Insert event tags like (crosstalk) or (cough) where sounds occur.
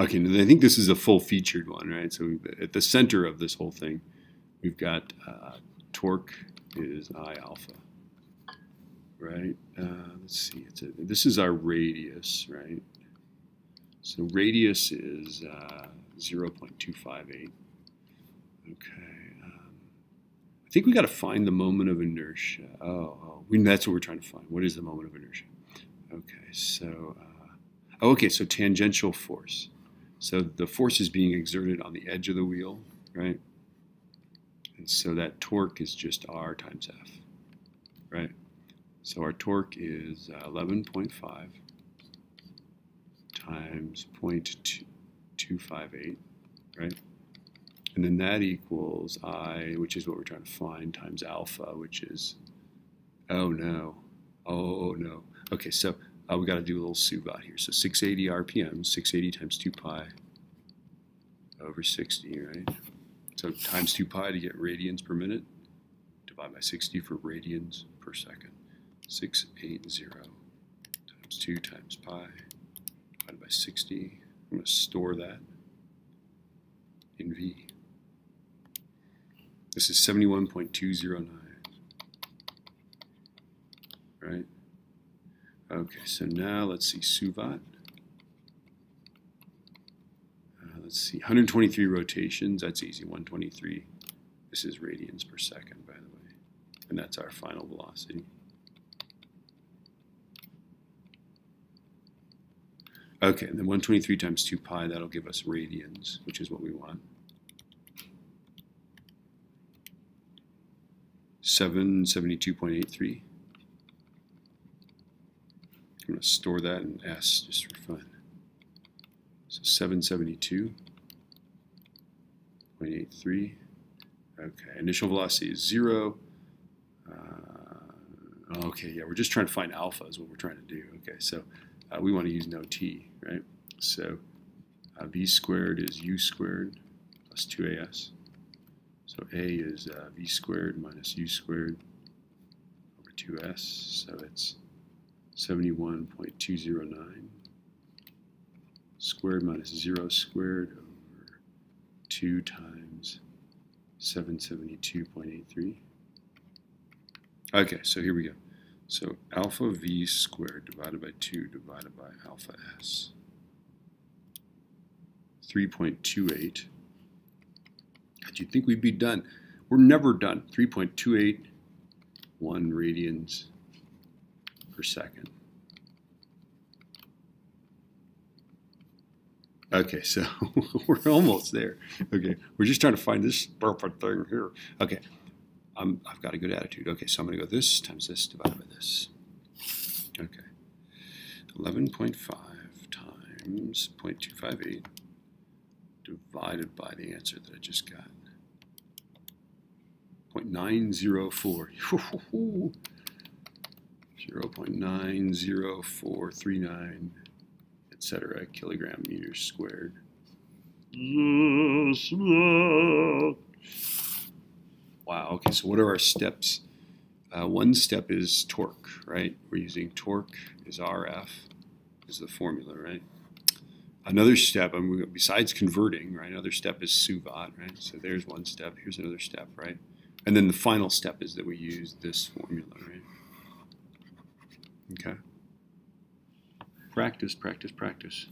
Okay, I think this is a full featured one, right? So at the center of this whole thing, we've got uh, torque is I alpha, right? Uh, let's see, a, this is our radius, right? So radius is uh, 0.258. Okay. Um, I think we got to find the moment of inertia. Oh, oh we, that's what we're trying to find. What is the moment of inertia? Okay, so, uh, oh, okay, so tangential force. So the force is being exerted on the edge of the wheel, right? And so that torque is just R times F, right? So our torque is 11.5 uh, times 0.258, right? And then that equals I, which is what we're trying to find, times alpha, which is, oh no, oh no. Okay, so uh, we got to do a little SUVAT here. So 680 RPM, 680 times 2 pi over 60, right? So times 2 pi to get radians per minute, divide by 60 for radians per second. 680 times 2 times pi divided by 60. I'm going to store that in V. This is 71.209, right? Okay, so now let's see Suvat. Uh, let's see, 123 rotations, that's easy, 123. This is radians per second, by the way. And that's our final velocity. Okay, and then 123 times 2 pi, that'll give us radians, which is what we want. 772.83. Going to store that in S just for fun. So 772.83. Okay, initial velocity is 0. Uh, okay, yeah, we're just trying to find alpha is what we're trying to do. Okay, so uh, we want to use no t, right? So uh, v squared is u squared plus 2as. So a is uh, v squared minus u squared over 2s. So it's 71.209 squared minus 0 squared over 2 times 772.83. Okay, so here we go. So alpha v squared divided by 2 divided by alpha s. 3.28. God, you'd think we'd be done. We're never done. 3.281 radians per second. Okay, so (laughs) we're almost there. Okay, we're just trying to find this perfect thing here. Okay, um, I've got a good attitude. Okay, so I'm going to go this times this divided by this. Okay, 11.5 times 0.258 divided by the answer that I just got. 0.904. (laughs) 0.90439, etc., kilogram meters squared. Wow, okay, so what are our steps? Uh, one step is torque, right? We're using torque is RF, is the formula, right? Another step, I mean, besides converting, right, another step is SUVAT, right? So there's one step, here's another step, right? And then the final step is that we use this formula, right? Okay. Practice, practice, practice.